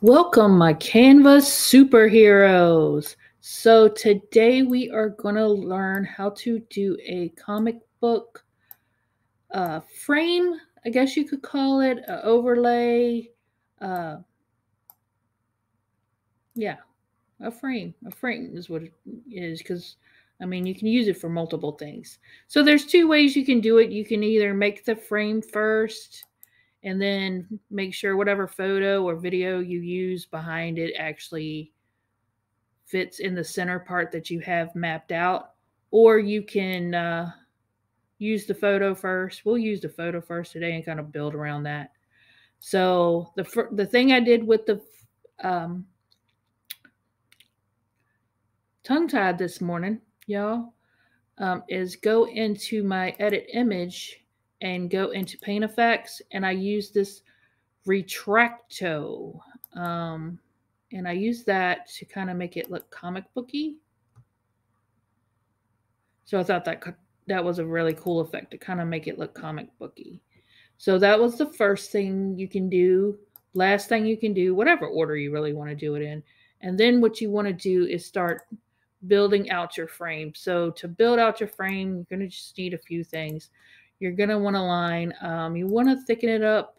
Welcome, my Canvas superheroes. So, today we are going to learn how to do a comic book uh, frame, I guess you could call it, a overlay. Uh, yeah, a frame. A frame is what it is because I mean, you can use it for multiple things. So, there's two ways you can do it. You can either make the frame first and then make sure whatever photo or video you use behind it actually fits in the center part that you have mapped out. Or you can uh, use the photo first. We'll use the photo first today and kind of build around that. So the the thing i did with the um, tongue tied this morning y'all um, is go into my edit image and go into Paint Effects, and I use this Retracto. Um, and I use that to kind of make it look comic booky. So I thought that that was a really cool effect to kind of make it look comic booky. So that was the first thing you can do. Last thing you can do, whatever order you really want to do it in. And then what you want to do is start building out your frame. So to build out your frame, you're going to just need a few things you're going to want to line. Um, you want to thicken it up,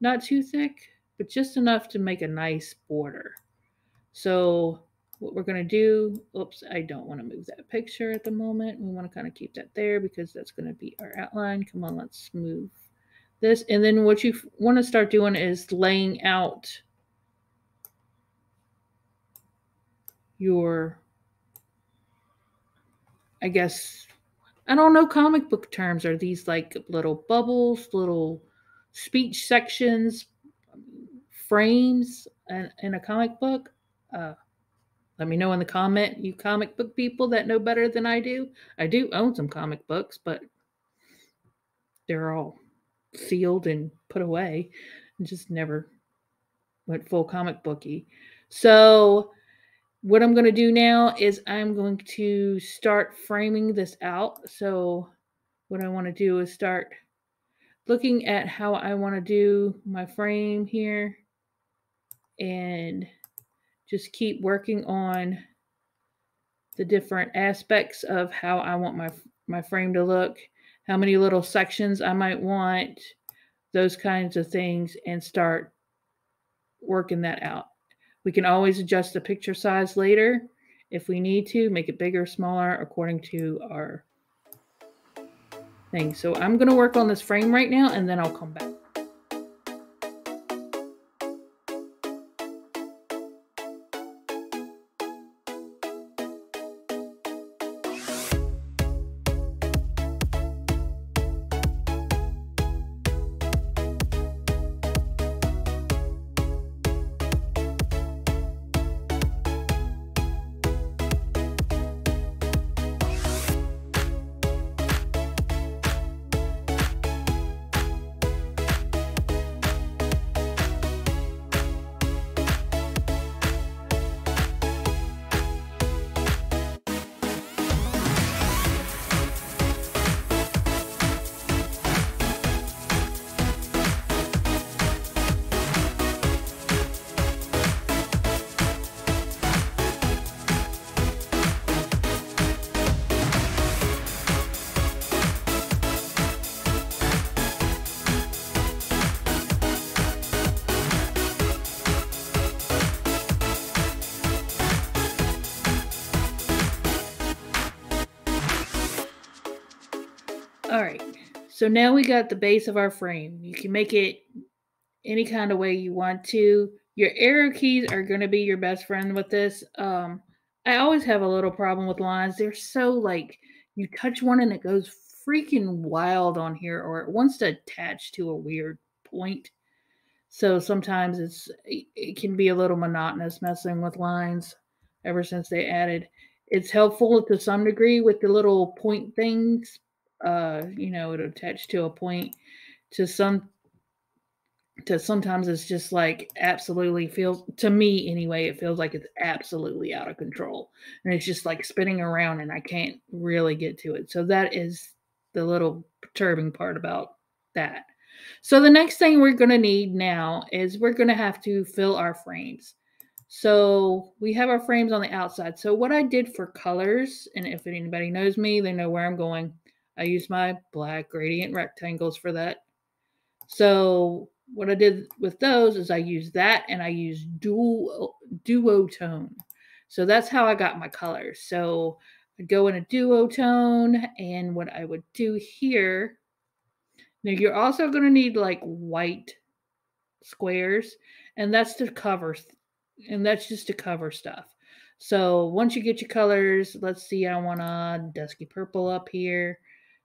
not too thick, but just enough to make a nice border. So what we're going to do, oops, I don't want to move that picture at the moment. We want to kind of keep that there because that's going to be our outline. Come on, let's move this. And then what you want to start doing is laying out your, I guess, I don't know comic book terms. Are these like little bubbles, little speech sections, frames in, in a comic book? Uh, let me know in the comment, you comic book people that know better than I do. I do own some comic books, but they're all sealed and put away and just never went full comic booky. So what I'm going to do now is I'm going to start framing this out. So what I want to do is start looking at how I want to do my frame here and just keep working on the different aspects of how I want my my frame to look, how many little sections I might want, those kinds of things and start working that out. We can always adjust the picture size later if we need to, make it bigger, or smaller, according to our thing. So I'm going to work on this frame right now and then I'll come back. So now we got the base of our frame. You can make it any kind of way you want to. Your arrow keys are going to be your best friend with this. Um, I always have a little problem with lines. They're so like you touch one and it goes freaking wild on here, or it wants to attach to a weird point. So sometimes it's it can be a little monotonous messing with lines ever since they added. It's helpful to some degree with the little point things, uh, you know, it attached to a point to some to sometimes it's just like absolutely feels to me anyway it feels like it's absolutely out of control and it's just like spinning around and i can't really get to it so that is the little perturbing part about that So the next thing we're going to need now is we're going to have to fill our frames. So we have our frames on the outside. So what I did for colors, and if anybody knows me, they know where I'm going. I use my black gradient rectangles for that. So what I did with those is I used that and I used dual duotone. So that's how I got my colors. So I'd go in a duotone and what I would do here, now you're also going to need like white squares and that's to cover and that's just to cover stuff. So once you get your colors, let's see, I want a dusky purple up here.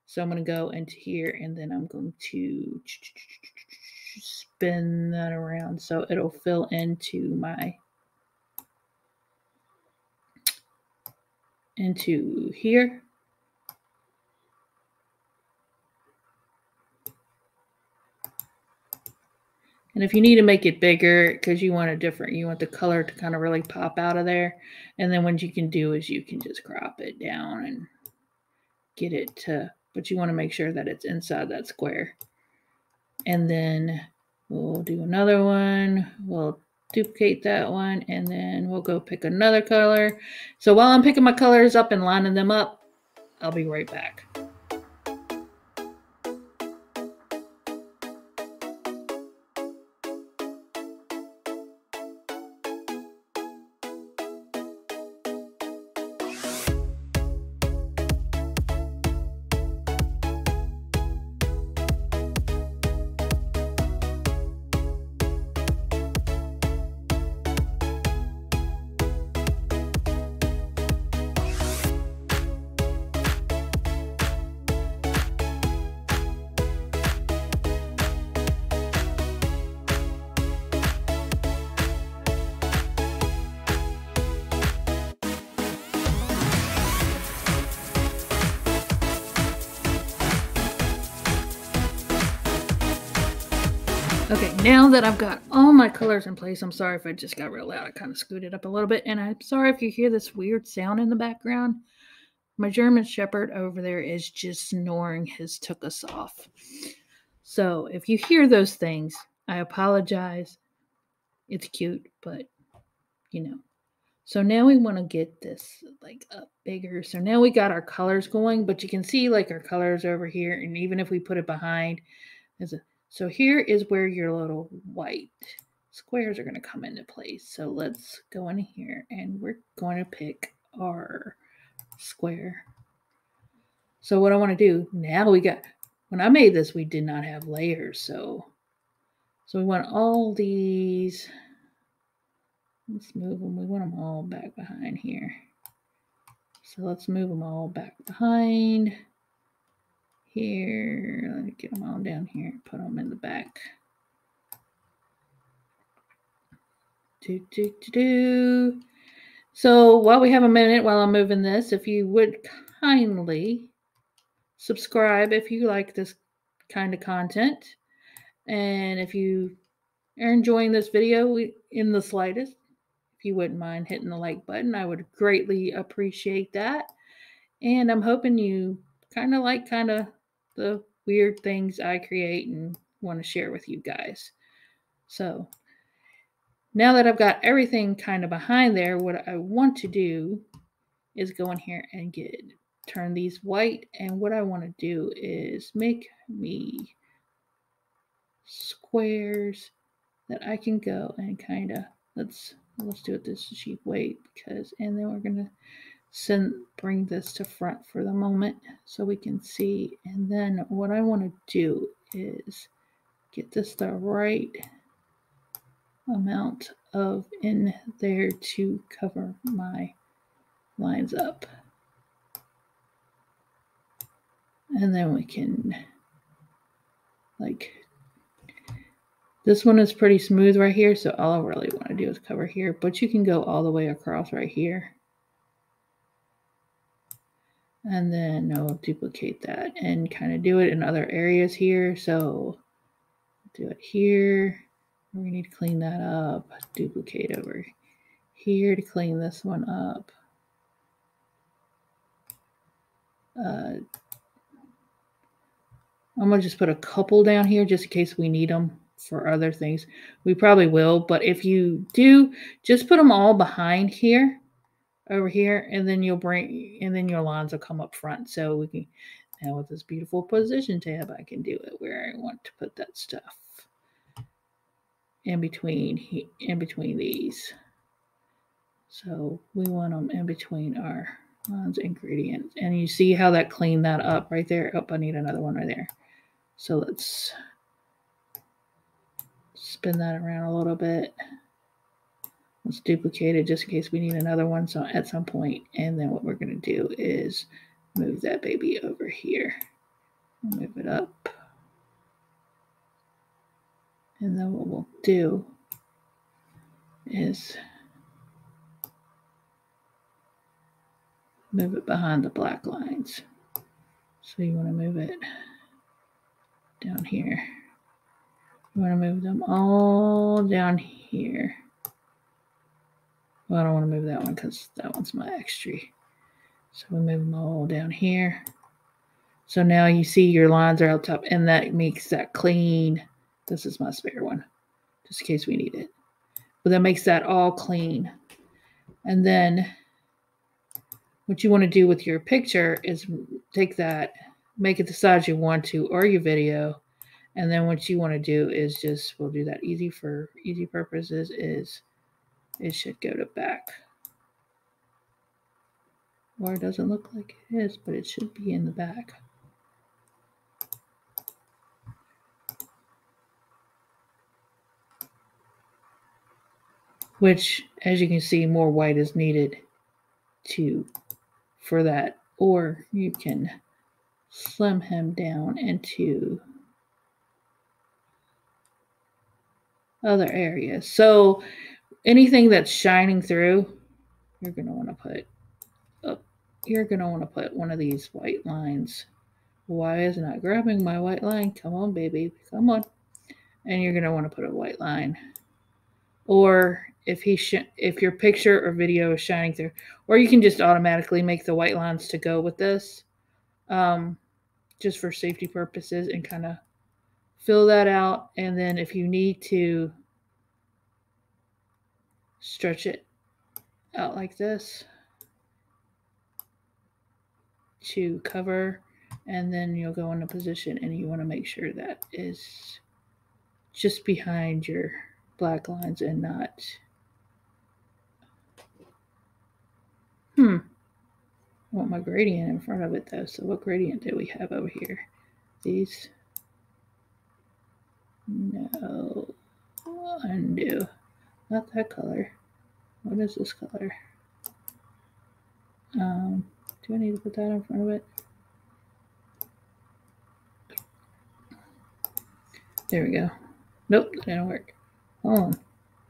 So I'm going to go into here and then I'm going to spin that around so it'll fill into my into here. And if you need to make it bigger because you want a different, you want the color to kind of really pop out of there. And then what you can do is you can just crop it down and get it to, but you want to make sure that it's inside that square. And then we'll do another one. We'll duplicate that one and then we'll go pick another color. So while I'm picking my colors up and lining them up, I'll be right back. Okay, now that I've got all my colors in place, I'm sorry if I just got real loud. I kind of scooted up a little bit. And I'm sorry if you hear this weird sound in the background. My German Shepherd over there is just snoring his took us off. So if you hear those things, I apologize. It's cute, but you know. So now we want to get this like up bigger. So now we got our colors going, but you can see like our colors over here. And even if we put it behind, there's a so here is where your little white squares are going to come into place. So let's go in here and we're going to pick our square. So what I want to do now we got, when I made this, we did not have layers. So, so we want all these, let's move them. We want them all back behind here. So let's move them all back behind here. Let me get them all down here. Put them in the back. Do, do, do, do. So while we have a minute while I'm moving this, if you would kindly subscribe if you like this kind of content. And if you are enjoying this video in the slightest, if you wouldn't mind hitting the like button, I would greatly appreciate that. And I'm hoping you kind of like kind of the weird things I create and want to share with you guys. So now that I've got everything kind of behind there, what I want to do is go in here and get turn these white. And what I want to do is make me squares that I can go and kind of let's let's do it this cheap way because and then we're gonna send bring this to front for the moment so we can see. And then what I want to do is get this the right amount of in there to cover my lines up. And then we can like this one is pretty smooth right here so all I really want to do is cover here but you can go all the way across right here and then I'll duplicate that and kind of do it in other areas here. So do it here. We need to clean that up. Duplicate over here to clean this one up. Uh, I'm going to just put a couple down here just in case we need them for other things. We probably will, but if you do, just put them all behind here, over here, and then you'll bring, and then your lines will come up front. So we can, now with this beautiful position tab, I can do it where I want to put that stuff in between, in between these. So we want them in between our lines ingredients. And you see how that cleaned that up right there? Oh, I need another one right there. So let's spin that around a little bit. Let's duplicate it just in case we need another one so at some point. And then what we're going to do is move that baby over here. Move it up. And then what we'll do is move it behind the black lines. So you want to move it down here. You want to move them all down here. Well, I don't want to move that one because that one's my extra. So we move them all down here. So now you see your lines are out top and that makes that clean. This is my spare one, just in case we need it. But that makes that all clean. And then what you want to do with your picture is take that make it the size you want to or your video. And then what you want to do is just, we'll do that easy for easy purposes is it should go to back. Or it doesn't look like it is, but it should be in the back. Which, as you can see, more white is needed to for that. Or you can slim him down into other areas. So anything that's shining through, you're going to want to put up, you're going to want to put one of these white lines. Why is not grabbing my white line? Come on, baby. Come on. And you're going to want to put a white line. Or if he if your picture or video is shining through, or you can just automatically make the white lines to go with this um, just for safety purposes and kind of fill that out. And then if you need to stretch it out like this to cover, and then you'll go into position and you want to make sure that is just behind your black lines and not hmm I want my gradient in front of it though. So what gradient do we have over here? These? No. Undo. Not that color. What is this color? Um, do I need to put that in front of it? There we go. Nope, that didn't work. Hold on.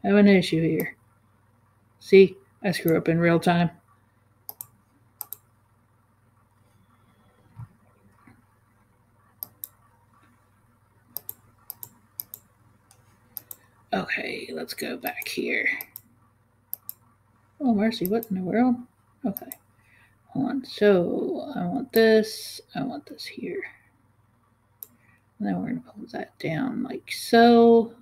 I have an issue here. See, I screw up in real time. Okay, let's go back here. Oh, mercy, what in the world? Okay, hold on. So I want this, I want this here. And then we're going to pull that down like so.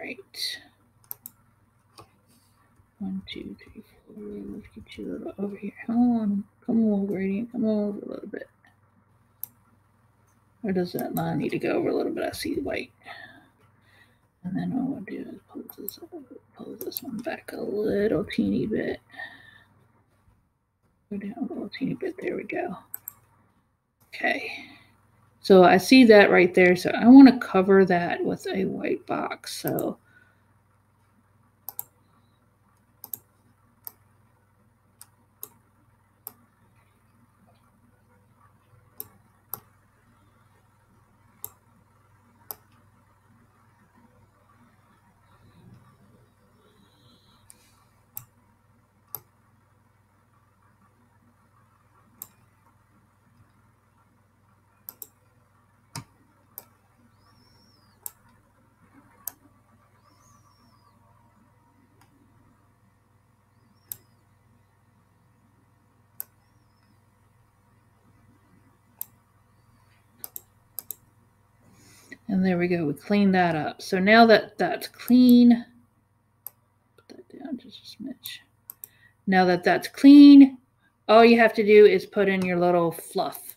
Right. One, two, three, four. Let's get you a little over here. Come on. Come on, gradient. Come over a little bit. Or does that line need to go over a little bit? I see the white. And then what I'll do is pull this, pull this one back a little teeny bit. Go down a little teeny bit. There we go. Okay. So I see that right there. So I want to cover that with a white box. So And there we go. We cleaned that up. So now that that's clean, put that down just a smidge. Now that that's clean, all you have to do is put in your little fluff.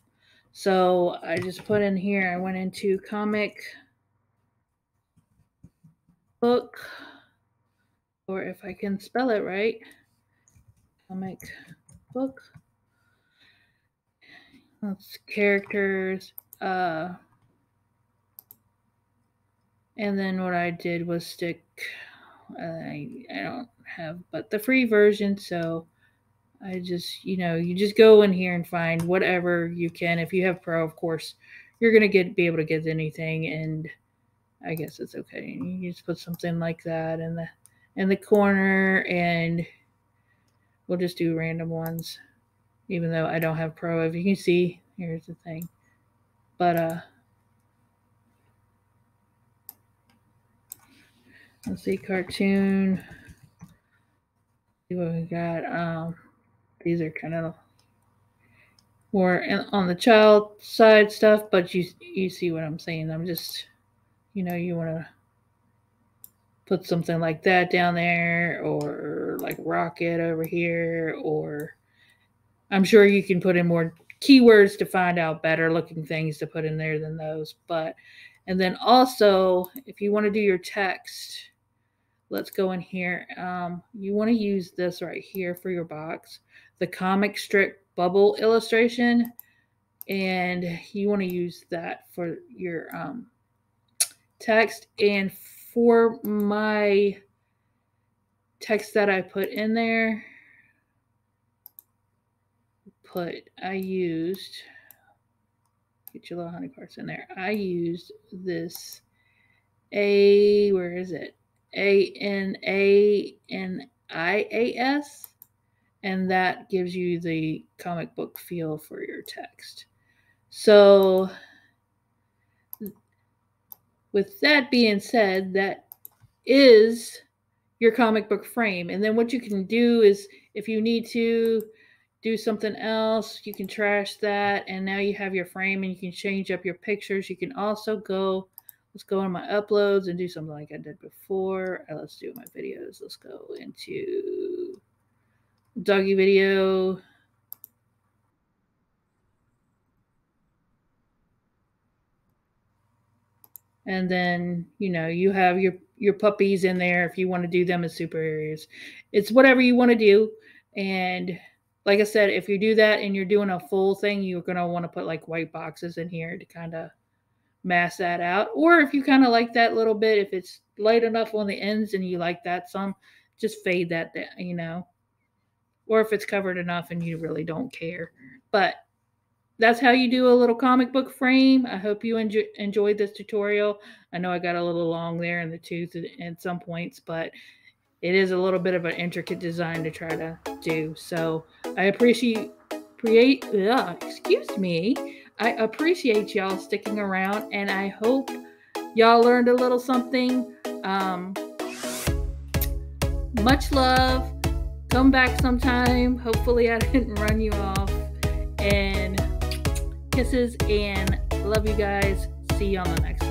So I just put in here, I went into comic book, or if I can spell it right, comic book. That's characters. Uh, and then what I did was stick, I, I don't have but the free version, so I just, you know, you just go in here and find whatever you can. If you have Pro, of course, you're gonna get be able to get anything, and I guess it's okay. You just put something like that in the in the corner, and we'll just do random ones, even though I don't have Pro. If you can see, here's the thing, but uh. Let's see, cartoon. See what we got. Um, these are kind of more on the child side stuff, but you you see what I'm saying. I'm just, you know, you want to put something like that down there, or like rocket over here, or I'm sure you can put in more keywords to find out better looking things to put in there than those. But and then also, if you want to do your text, let's go in here. Um, you want to use this right here for your box the comic strip bubble illustration. And you want to use that for your um, text. And for my text that I put in there put I used get your little honey parts in there. I used this a where is it A N A N I A S and that gives you the comic book feel for your text. So, with that being said, that is your comic book frame. And then what you can do is if you need to do something else, you can trash that. And now you have your frame and you can change up your pictures. You can also go, let's go on my uploads and do something like I did before. Let's do my videos. Let's go into doggy video. And then, you know, you have your your puppies in there if you want to do them as superiors. It's whatever you want to do. And like I said, if you do that and you're doing a full thing, you're going to want to put like white boxes in here to kind of mask that out. Or if you kind of like that little bit, if it's light enough on the ends and you like that some, just fade that, down, you know or if it's covered enough and you really don't care. But that's how you do a little comic book frame. I hope you enjoy, enjoyed this tutorial. I know I got a little long there in the tooth at some points, but it is a little bit of an intricate design to try to do. So I appreciate, create, uh, excuse me, I appreciate y'all sticking around and I hope y'all learned a little something. Um, much love come back sometime. Hopefully, I didn't run you off. And kisses and love you guys. See you on the next one.